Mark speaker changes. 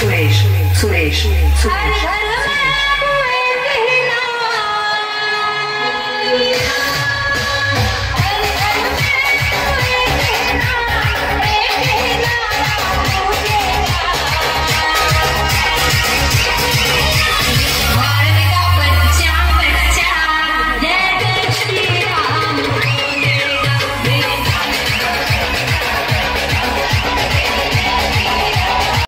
Speaker 1: Sway, Suresh, Suresh.